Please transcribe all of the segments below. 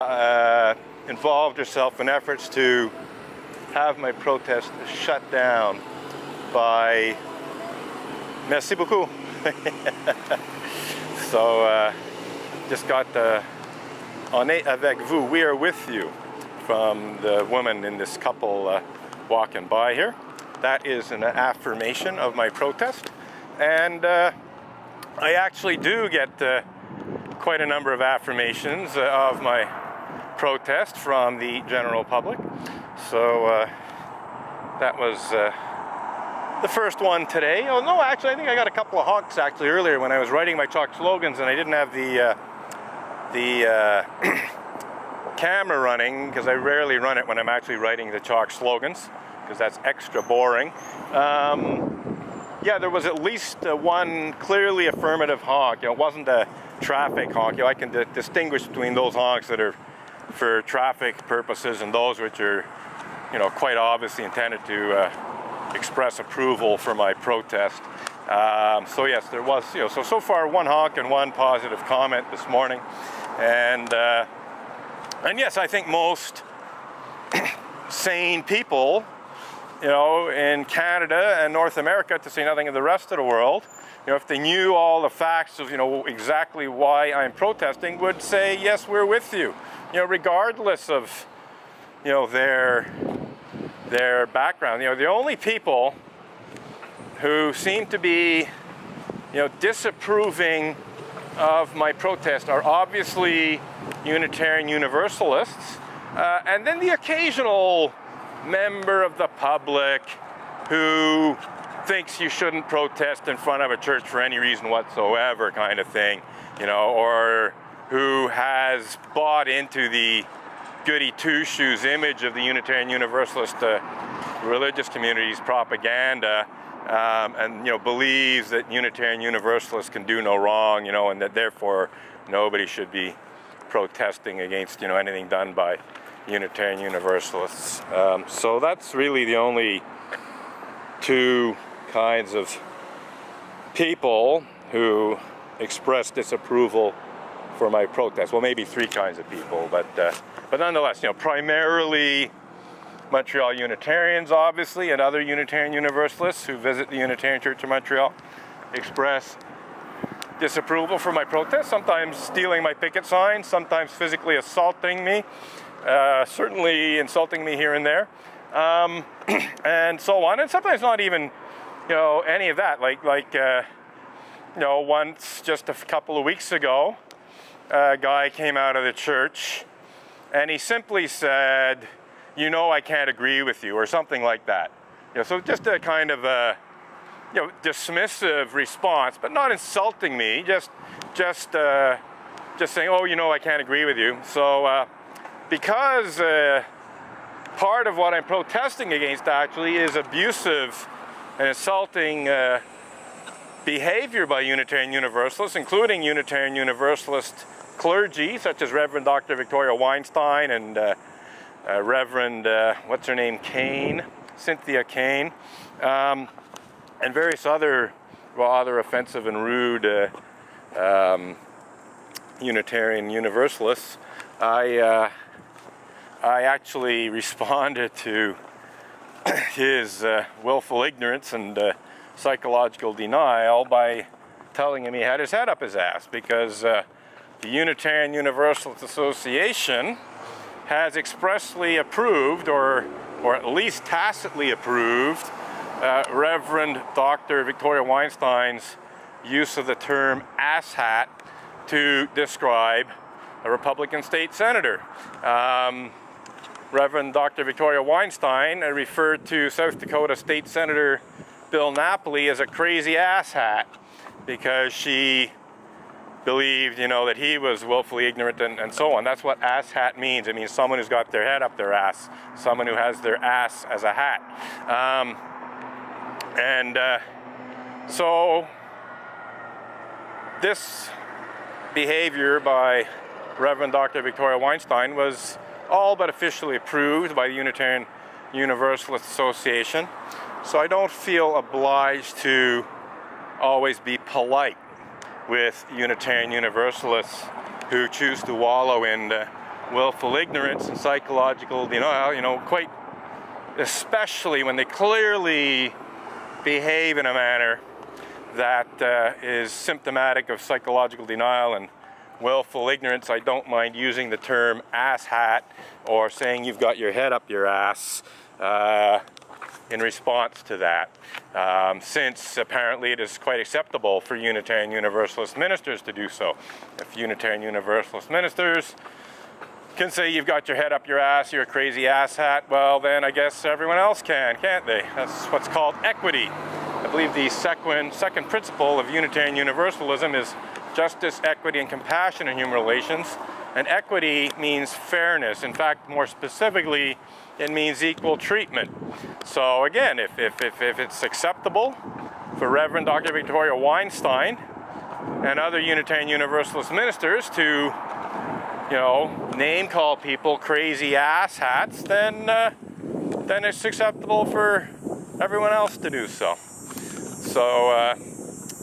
uh, involved herself in efforts to have my protest shut down by merci beaucoup. so uh, just got the on est avec vous, we are with you from the woman in this couple uh, walking by here. That is an affirmation of my protest. And uh, I actually do get uh, quite a number of affirmations uh, of my protest from the general public. So uh, that was uh, the first one today. Oh no, actually I think I got a couple of honks actually earlier when I was writing my chalk slogans and I didn't have the uh, the uh, camera running because I rarely run it when I'm actually writing the chalk slogans because that's extra boring. Um, yeah, there was at least uh, one clearly affirmative honk. You know, it wasn't a traffic honk. You know, I can distinguish between those honks that are for traffic purposes and those which are, you know, quite obviously intended to uh, express approval for my protest. Um, so yes, there was, you know, so so far one honk and one positive comment this morning, and uh, and yes, I think most sane people, you know, in Canada and North America, to say nothing of the rest of the world, you know, if they knew all the facts of, you know, exactly why I'm protesting, would say, yes, we're with you you know, regardless of, you know, their, their background. You know, the only people who seem to be, you know, disapproving of my protest are obviously Unitarian Universalists, uh, and then the occasional member of the public who thinks you shouldn't protest in front of a church for any reason whatsoever kind of thing, you know, or who has bought into the goody two shoes image of the Unitarian Universalist uh, religious community's propaganda. Um, and you know believes that Unitarian Universalists can do no wrong, you know, and that therefore nobody should be protesting against you know anything done by Unitarian Universalists. Um, so that's really the only two kinds of people who express disapproval for my protest. Well, maybe three kinds of people, but uh, but nonetheless, you know, primarily Montreal Unitarians, obviously, and other Unitarian Universalists who visit the Unitarian Church of Montreal express disapproval for my protest, sometimes stealing my picket signs, sometimes physically assaulting me, uh, certainly insulting me here and there, um, and so on, and sometimes not even, you know, any of that. Like, like, uh, you know, once just a couple of weeks ago, a guy came out of the church and he simply said, you know I can't agree with you, or something like that. You know, so just a kind of a you know, dismissive response, but not insulting me, just, just, uh, just saying, oh, you know I can't agree with you. So uh, because uh, part of what I'm protesting against actually is abusive and insulting uh, behavior by Unitarian Universalists, including Unitarian Universalist clergy, such as Reverend Dr. Victoria Weinstein and uh, uh, Reverend, uh, what's her name, Kane, Cynthia Kane, um, and various other rather offensive and rude uh, um, Unitarian Universalists, I, uh, I actually responded to his uh, willful ignorance and psychological denial by telling him he had his head up his ass because the Unitarian Universalist Association has expressly approved, or, or at least tacitly approved, uh, Reverend Dr. Victoria Weinstein's use of the term asshat to describe a Republican state senator. Um, Reverend Dr. Victoria Weinstein referred to South Dakota State Senator Bill Napoli as a crazy asshat because she believed, you know, that he was willfully ignorant and, and so on. That's what ass hat means. It means someone who's got their head up their ass, someone who has their ass as a hat. Um, and uh, so this behavior by Reverend Dr. Victoria Weinstein was all but officially approved by the Unitarian Universalist Association. So I don't feel obliged to always be polite with Unitarian Universalists who choose to wallow in willful ignorance and psychological denial, you know, quite especially when they clearly behave in a manner that uh, is symptomatic of psychological denial and willful ignorance. I don't mind using the term ass hat or saying you've got your head up your ass uh, in response to that, um, since apparently it is quite acceptable for Unitarian Universalist ministers to do so. If Unitarian Universalist ministers can say you've got your head up your ass, you're a crazy ass hat, well then I guess everyone else can, can't they? That's what's called equity. I believe the second, second principle of Unitarian Universalism is justice, equity, and compassion in human relations. And equity means fairness. In fact, more specifically, it means equal treatment. So again, if, if, if, if it's acceptable for Reverend Dr. Victoria Weinstein and other Unitarian Universalist ministers to you know, name call people crazy ass hats, then uh, then it's acceptable for everyone else to do so. So uh,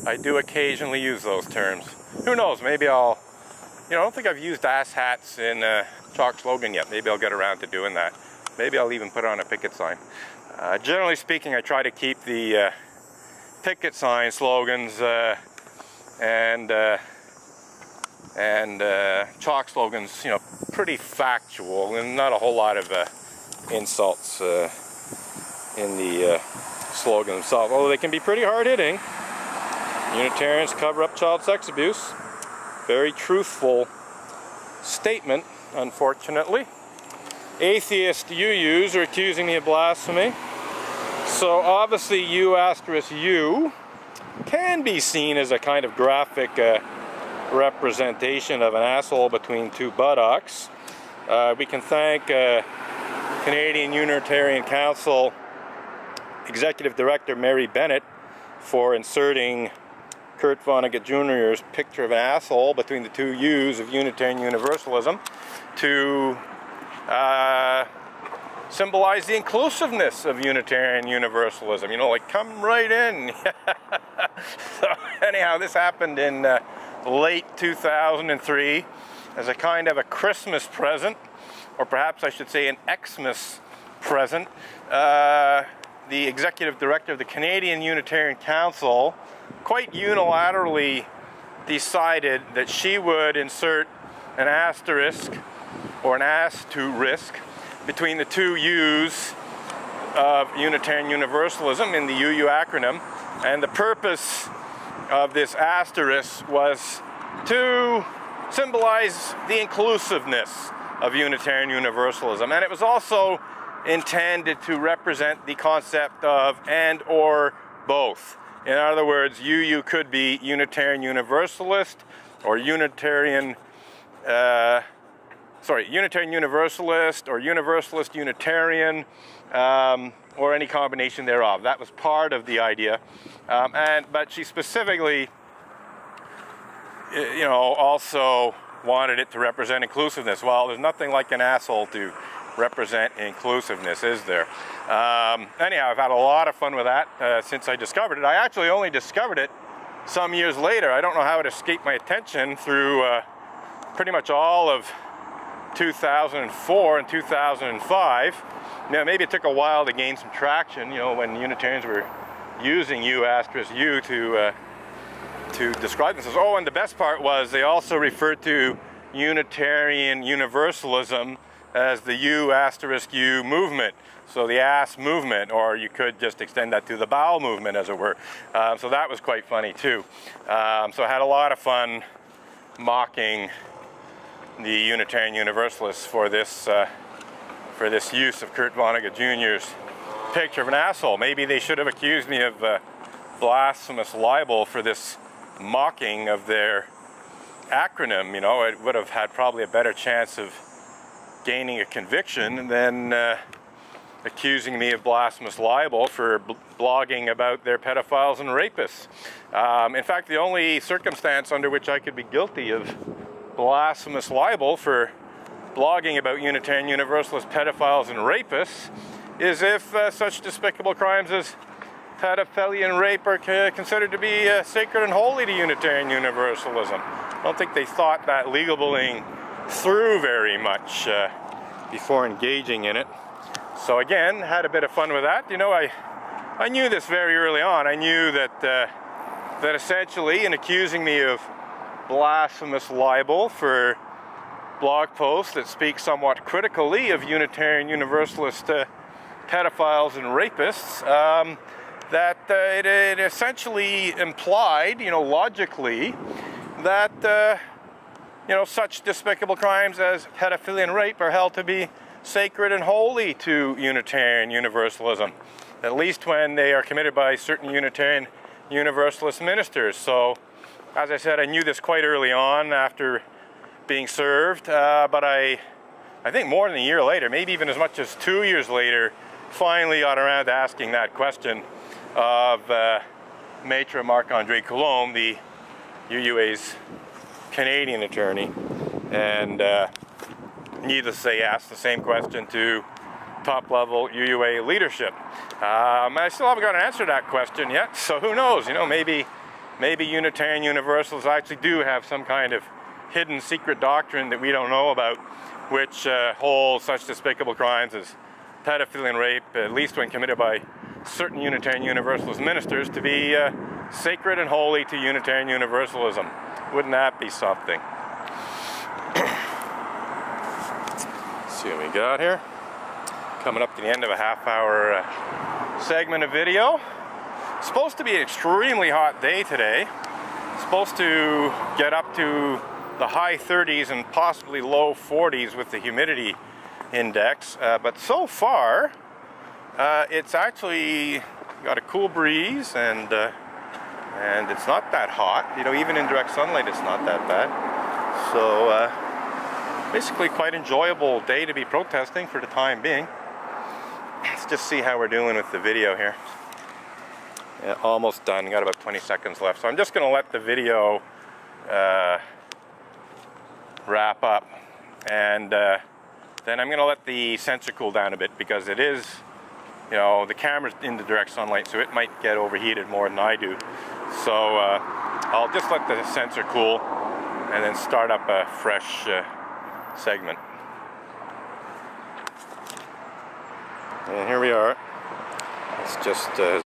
I do occasionally use those terms. Who knows? Maybe I'll. You know, I don't think I've used ass hats in uh, chalk slogan yet. Maybe I'll get around to doing that. Maybe I'll even put on a picket sign. Uh, generally speaking, I try to keep the uh, picket sign slogans uh, and and uh, chalk slogans, you know, pretty factual and not a whole lot of uh, insults uh, in the uh, slogan themselves, although they can be pretty hard hitting. Unitarians cover up child sex abuse. Very truthful statement, unfortunately. Atheist UUs are accusing me of blasphemy. So obviously U asterisk U can be seen as a kind of graphic uh, representation of an asshole between two buttocks. Uh, we can thank uh, Canadian Unitarian Council Executive Director Mary Bennett for inserting Kurt Vonnegut Jr.'s picture of an asshole between the two U's of Unitarian Universalism to uh, symbolize the inclusiveness of Unitarian Universalism. You know, like come right in. so anyhow, this happened in uh, late 2003 as a kind of a Christmas present, or perhaps I should say an Xmas present. Uh, the executive director of the Canadian Unitarian Council quite unilaterally decided that she would insert an asterisk or an ass to risk between the two U's of Unitarian Universalism in the UU acronym. And the purpose of this asterisk was to symbolize the inclusiveness of Unitarian Universalism. And it was also intended to represent the concept of and or both. In other words, UU could be Unitarian Universalist or Unitarian, uh, sorry, Unitarian Universalist or Universalist Unitarian, um, or any combination thereof. That was part of the idea. Um, and, but she specifically, you know, also wanted it to represent inclusiveness. Well, there's nothing like an asshole to represent inclusiveness, is there? Um, anyhow, I've had a lot of fun with that uh, since I discovered it. I actually only discovered it some years later. I don't know how it escaped my attention through uh, pretty much all of 2004 and 2005. Now, maybe it took a while to gain some traction, you know, when Unitarians were using U asterisk U to, uh, to describe themselves. Oh, and the best part was they also referred to Unitarian Universalism as the U asterisk U movement. So the ass movement, or you could just extend that to the bowel movement, as it were. Um, so that was quite funny too. Um, so I had a lot of fun mocking the Unitarian Universalists for this uh, for this use of Kurt Vonnegut Jr.'s picture of an asshole. Maybe they should have accused me of uh, blasphemous libel for this mocking of their acronym. You know, it would have had probably a better chance of gaining a conviction than uh, accusing me of blasphemous libel for blogging about their pedophiles and rapists. Um, in fact, the only circumstance under which I could be guilty of blasphemous libel for blogging about Unitarian Universalist pedophiles and rapists is if uh, such despicable crimes as pedophilia and rape are considered to be uh, sacred and holy to Unitarian Universalism. I don't think they thought that legal bullying through very much uh, before engaging in it. So again, had a bit of fun with that. You know, I I knew this very early on. I knew that uh, that essentially, in accusing me of blasphemous libel for blog posts that speak somewhat critically of Unitarian Universalist uh, pedophiles and rapists, um, that uh, it, it, essentially implied, you know, logically, that uh, you know such despicable crimes as pedophilia and rape are held to be sacred and holy to Unitarian Universalism at least when they are committed by certain Unitarian Universalist ministers. So, as I said, I knew this quite early on after being served, uh, but I, I think more than a year later, maybe even as much as two years later, finally got around to asking that question of uh, Maitre Marc-Andre Coulombe, the UUA's Canadian attorney, and uh, needless to say, asked the same question to top level UUA leadership. Um, I still haven't got an answer to that question yet, so who knows? You know, maybe, maybe Unitarian Universalists actually do have some kind of hidden secret doctrine that we don't know about, which uh, holds such despicable crimes as pedophilia and rape, at least when committed by certain Unitarian Universalist ministers, to be uh, sacred and holy to Unitarian Universalism. Wouldn't that be something? see what we got here coming up to the end of a half hour uh, segment of video. Supposed to be an extremely hot day today. Supposed to get up to the high 30s and possibly low 40s with the humidity index. Uh, but so far, uh, it's actually got a cool breeze and uh, and it's not that hot. You know, even in direct sunlight, it's not that bad. So uh, basically quite enjoyable day to be protesting for the time being let's just see how we're doing with the video here. Yeah, almost done, got about 20 seconds left. So I'm just gonna let the video uh, wrap up and uh, then I'm gonna let the sensor cool down a bit because it is, you know, the camera's in the direct sunlight so it might get overheated more than I do. So uh, I'll just let the sensor cool and then start up a fresh uh, segment. And here we are. It's just uh,